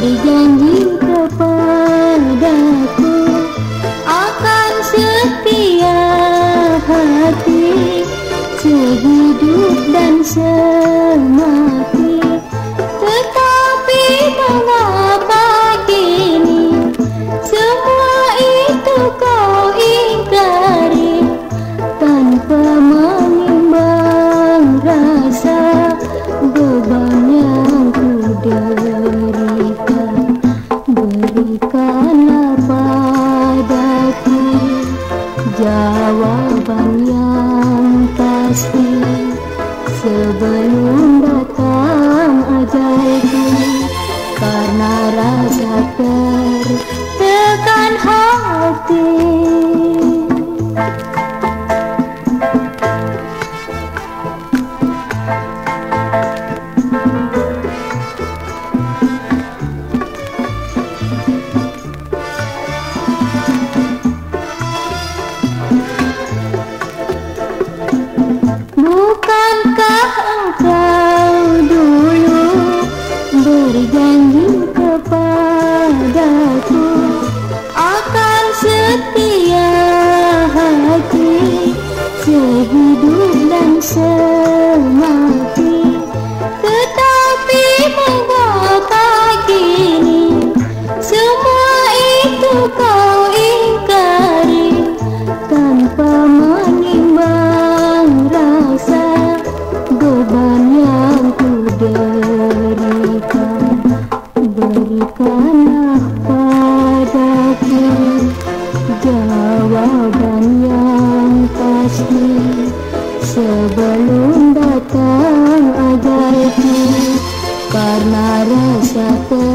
berjanji kepadaku akan setia hati sehidup dan se Ajay kepadaku akan setia hati sehidup dan semati sebelum datang ajalku karena rasa